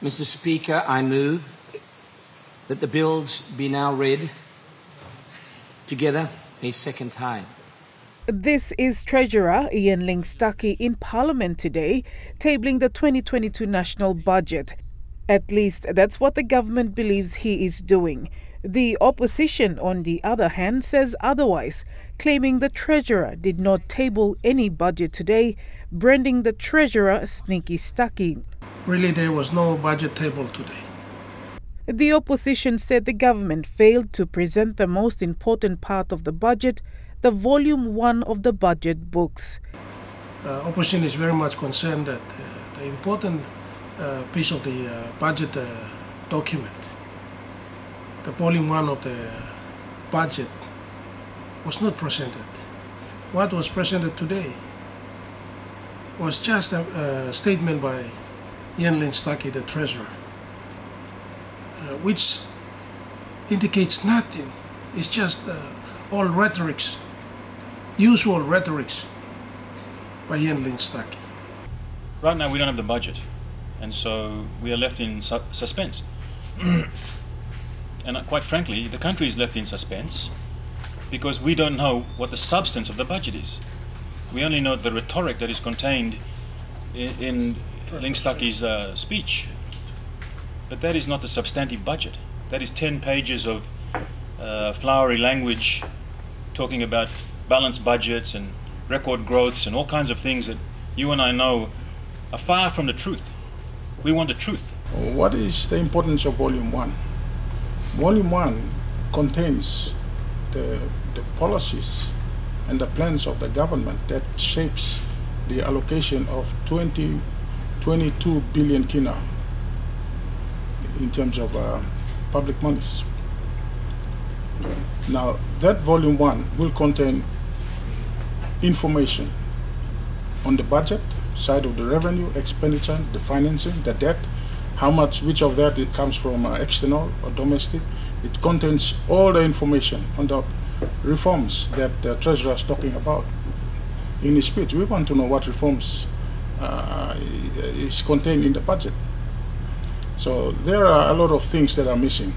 Mr. Speaker, I move that the bills be now read together a second time. This is Treasurer Ian Ling-Stuckey in Parliament today, tabling the 2022 national budget. At least that's what the government believes he is doing. The opposition, on the other hand, says otherwise, claiming the Treasurer did not table any budget today, branding the Treasurer sneaky stucky. Really, there was no budget table today. The opposition said the government failed to present the most important part of the budget, the volume one of the budget books. Uh, opposition is very much concerned that uh, the important uh, piece of the uh, budget uh, document, the volume one of the budget, was not presented. What was presented today was just a, a statement by Ian Ling-Stuckey, the treasurer, uh, which indicates nothing. It's just uh, all rhetorics, usual rhetorics by Ian Ling-Stuckey. Right now, we don't have the budget, and so we are left in su- suspense. and uh, quite frankly, the country is left in suspense because we don't know what the substance of the budget is. We only know the rhetoric that is contained in, in Ling-Stuckey's uh, speech. But that is not the substantive budget. That is 10 pages of uh, flowery language talking about balanced budgets and record growths and all kinds of things that you and I know are far from the truth. We want the truth. What is the importance of Volume 1? Volume 1 contains the, the policies and the plans of the government that shapes the allocation of 20, 22 billion kina in terms of uh, public monies. Now, that volume one will contain information on the budget side of the revenue, expenditure, the financing, the debt, how much, which of that it comes from uh, external or domestic. It contains all the information on the reforms that the treasurer is talking about in his speech. We want to know what reforms uh, is contained in the budget. So there are a lot of things that are missing.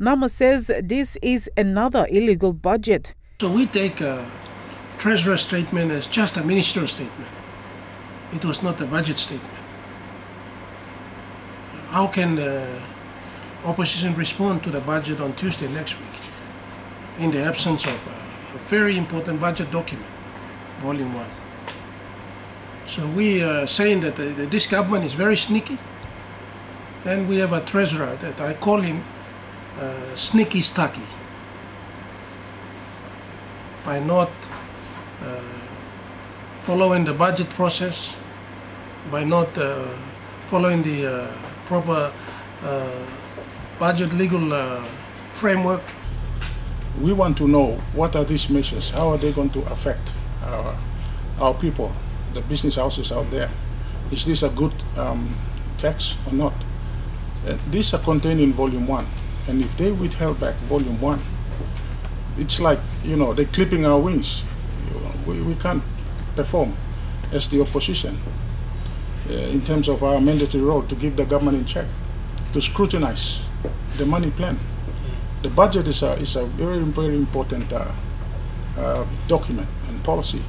Namah says this is another illegal budget. So we take a treasurer statement as just a minister statement. It was not a budget statement. How can the opposition respond to the budget on Tuesday next week in the absence of a, a very important budget document, volume one? So we are saying that, the, that this government is very sneaky, and we have a treasurer that I call him uh, Sneaky Stucky. By not uh, following the budget process, by not uh, following the uh, proper uh, budget legal uh, framework. We want to know what are these measures, how are they going to affect our, our people, the business houses out there. Is this a good um, tax or not? Uh, these are contained in volume one, and if they withheld back volume one, it's like you know they're clipping our wings. We, we can't perform as the opposition uh, in terms of our mandatory role to give the government in check, to scrutinize the money plan. The budget is a is a very very important uh, uh, document and policy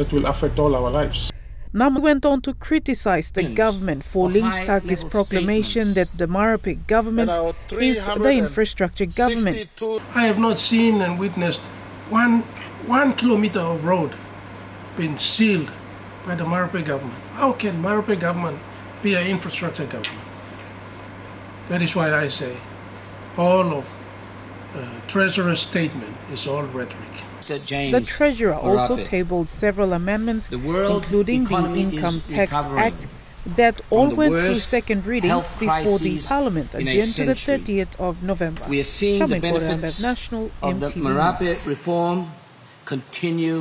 that will affect all our lives. Namah went on to criticize the government for Ling-Stuckey's proclamation that the Marape government is the infrastructure government. I have not seen and witnessed one, one kilometer of road being sealed by the Marape government. How can Marape government be an infrastructure government? That is why I say all of uh, Treasurer's statement is all rhetoric. James The Treasurer also Marape. tabled several amendments, The world including the Income Tax Act, that all went through second readings before the Parliament in a adjourned to the 30th of November. We are seeing the Shaman Korambev, benefits National of the Marape reform continue